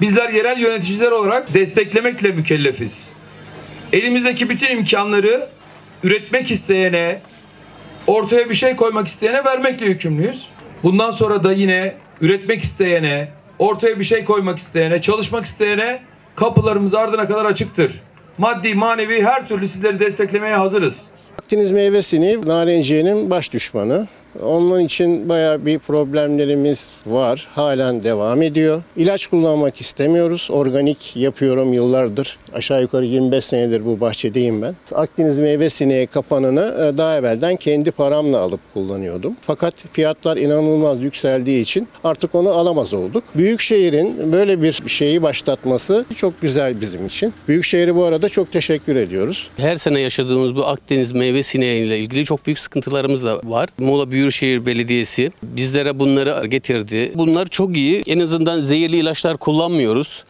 Bizler yerel yöneticiler olarak desteklemekle mükellefiz. Elimizdeki bütün imkanları üretmek isteyene, ortaya bir şey koymak isteyene vermekle yükümlüyüz. Bundan sonra da yine üretmek isteyene, ortaya bir şey koymak isteyene, çalışmak isteyene kapılarımız ardına kadar açıktır. Maddi, manevi her türlü sizleri desteklemeye hazırız. Akdeniz meyvesini narenciyenin baş düşmanı. Onun için bayağı bir problemlerimiz var. Halen devam ediyor. İlaç kullanmak istemiyoruz. Organik yapıyorum yıllardır. Aşağı yukarı 25 senedir bu bahçedeyim ben. Akdeniz meyve sineği kapanını e, daha evvelden kendi paramla alıp kullanıyordum. Fakat fiyatlar inanılmaz yükseldiği için artık onu alamaz olduk. Büyükşehir'in böyle bir şeyi başlatması çok güzel bizim için. Büyükşehir'e bu arada çok teşekkür ediyoruz. Her sene yaşadığımız bu Akdeniz meyve sineğiyle ilgili çok büyük sıkıntılarımız da var. Muğla Büyükşehir Belediyesi bizlere bunları getirdi. Bunlar çok iyi. En azından zehirli ilaçlar kullanmıyoruz.